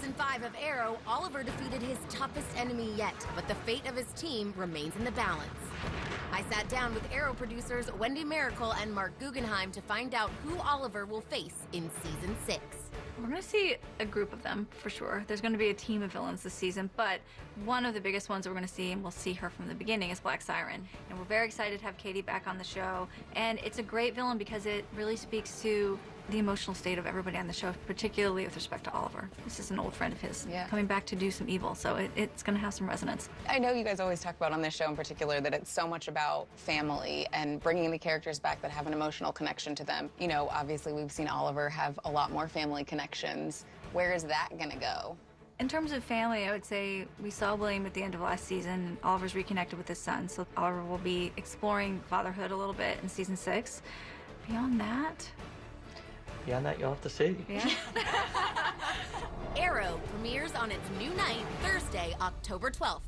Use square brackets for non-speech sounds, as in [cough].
5 of Arrow, Oliver defeated his toughest enemy yet, but the fate of his team remains in the balance. I sat down with Arrow producers Wendy Mericle and Marc Guggenheim to find out who Oliver will face in season 6. We're going to see a group of them for sure. There's going to be a team of villains this season, but one of the biggest ones we're going to see, and we'll see her from the beginning, is Black Siren. And we're very excited to have Katie back on the show. And it's a great villain because it really speaks to the emotional state of everybody on the show, particularly with respect to Oliver. This is an old friend of his Yeah. coming back to do some evil, so it, it's going to have some resonance. I know you guys always talk about on this show in particular that it's so much about family and bringing the characters back that have an emotional connection to them. You know, obviously we've seen Oliver have a lot more family connections. Where is that going to go? In terms of family, I would say we saw William at the end of last season, and Oliver's reconnected with his son. So Oliver will be exploring fatherhood a little bit in season six. Beyond that, Beyond that, you'll have to see. yeah. [laughs] Arrow premieres on its new night Thursday, October 12th.